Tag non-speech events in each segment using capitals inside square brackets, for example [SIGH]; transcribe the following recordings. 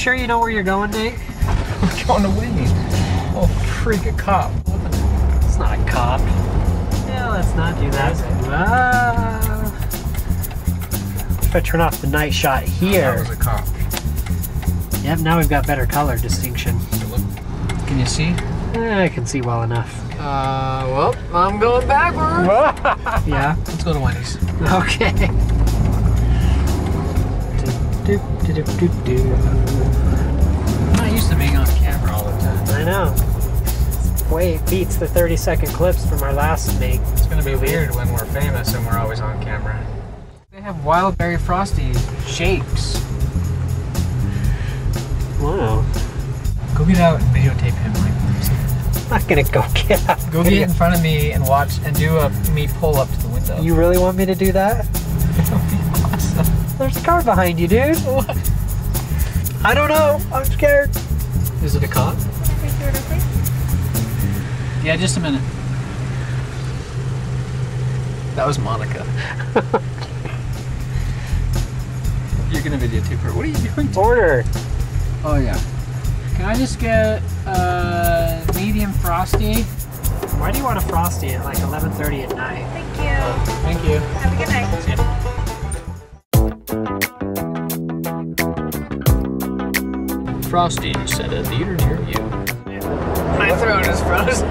sure you know where you're going, Nate? We're [LAUGHS] going to Whitney's. Oh, freak, a cop. It's not a cop. Yeah, let's not do that. Ah. If I turn off the night shot here. That here. was a cop. Yep, now we've got better color distinction. Can you see? Eh, I can see well enough. Uh, well, I'm going backwards. [LAUGHS] Yeah. Let's go to Wendy's. Okay. [LAUGHS] Do, do, do, do, do. I'm not used to being on camera all the time. I know. Wait, beats the 30 second clips from our last make. It's gonna be weird when we're famous and we're always on camera. They have wild berry frosty shakes. Wow. Go get out and videotape him, Mike. I'm not gonna go get out. Go get in front of me and watch and do a me pull up to the window. You really want me to do that? [LAUGHS] awesome. There's a car behind you, dude. I don't know. I'm scared. Is it a cop? Yeah, just a minute. That was Monica. [LAUGHS] You're gonna videotape her. What are you doing? Order. Oh yeah. Can I just get a medium frosty? Why do you want a frosty at like 11:30 at night? Thank you. Thank you. Have a good night. Frosties at a theater near you. My throat is frozen.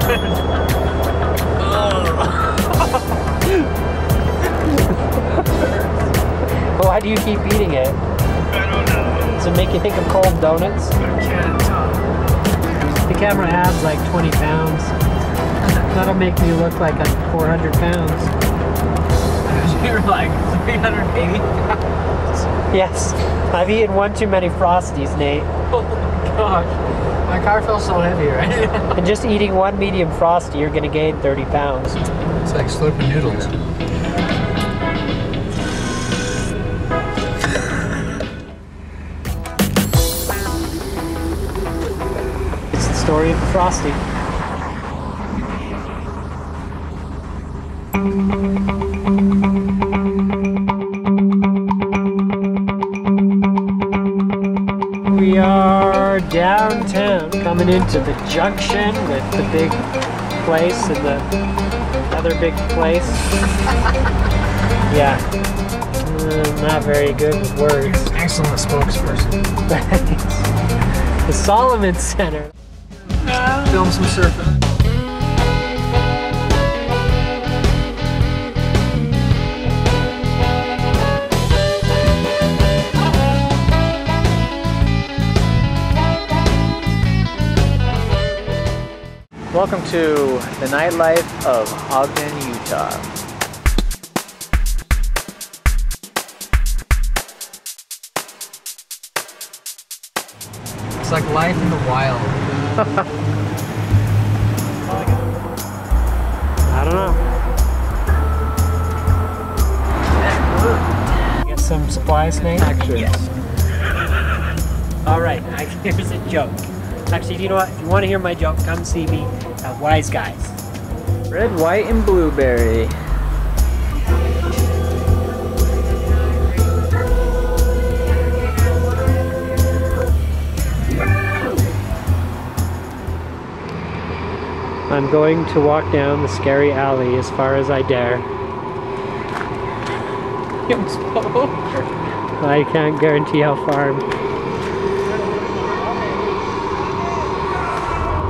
Oh [LAUGHS] why do you keep eating it? I don't know. Does it make you think of cold donuts? I can't talk. The camera adds like 20 pounds. That'll make me look like I'm 400 pounds. [LAUGHS] You're like 380 pounds. Yes, I've eaten one too many Frosties, Nate. [LAUGHS] Oh my gosh. My car feels so heavy right [LAUGHS] And just eating one medium Frosty, you're gonna gain 30 pounds. It's like slurping noodles. It's the story of the Frosty. Downtown, coming into the junction with the big place and the other big place. [LAUGHS] Yeah, Uh, not very good with words. Excellent spokesperson. [LAUGHS] the Salomon Center. Film some surfing. Welcome to the nightlife of Ogden, Utah. It's like life in the wild. [LAUGHS] I don't know. Get some supplies, Nate? Actions. [LAUGHS] All right, I- here's a joke. Actually, do you know what? If you want to hear my joke, come see me at Wise Guys. Red, white, and blueberry. I'm going to walk down the scary alley as far as I dare. [LAUGHS] I can't guarantee how far I'm.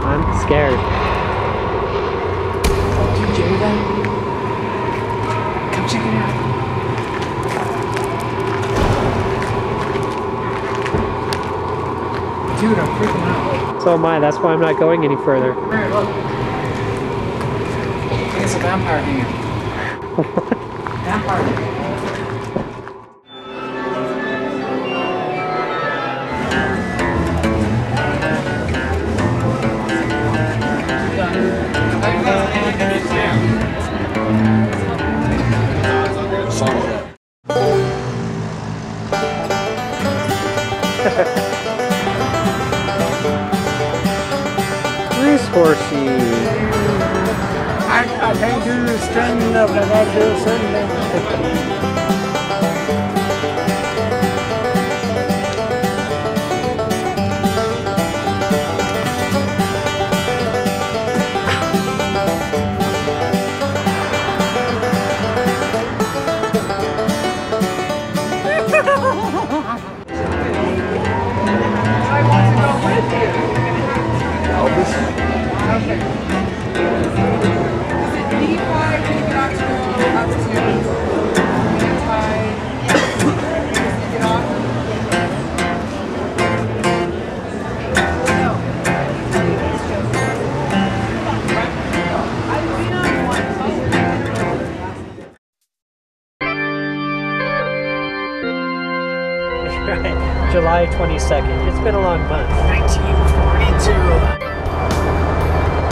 I'm scared. Did you hear that? Come check it out. Dude, I'm freaking out. So am I. That's why I'm not going any further. Here, look. I think it's a vampire hand. [LAUGHS] vampire hand. [LAUGHS] Race horsey. I, I can't do up and I do something. 22nd. It's been a long month. 1942.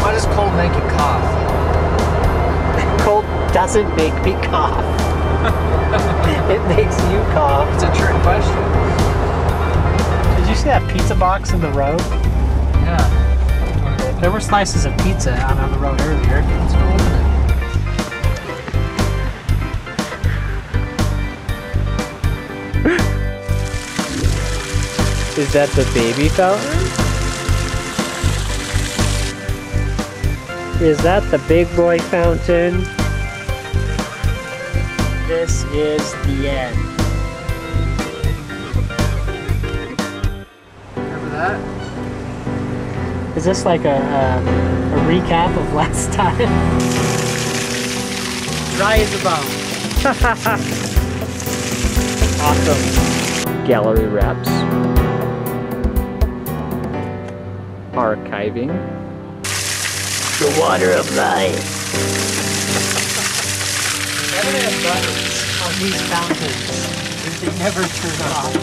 Why does cold make you cough? [LAUGHS] Cold doesn't make me cough. [LAUGHS] it makes you cough. It's a trick question. Did you see that pizza box in the road? Yeah. There were slices of pizza out on the road earlier. Is that the baby fountain? Is that the big boy fountain? This is the end. Remember that? Is this like a, a, a recap of last [LAUGHS] time? Dry as a bone. awesome. Gallery wraps. Archiving. The water of life. Why do they have buttons on these fountains? They never turn off.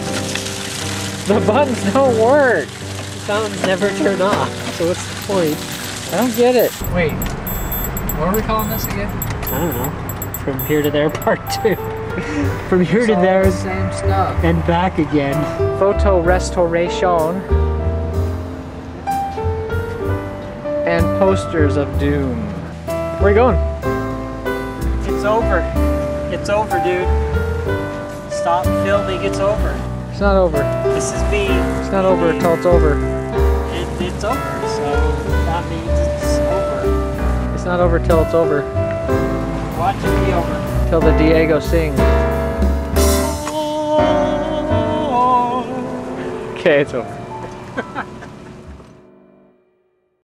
The buttons don't work. The fountains never turn off. So what's the point? I don't get it. Wait. What are we calling this again? I don't know. From here to there, [LAUGHS] part two. From here It's to all there the same stuff. and back again. Photo restoration. And posters of doom. Where are you going? It's over. It's over, dude. Stop filming. It's over. It's not over. This is me. It's not over until it's over. It, it's over. So that means it's over. It's not over till it's over. Watch it be over. Till the Diego sings. Oh. Okay, it's over. [LAUGHS]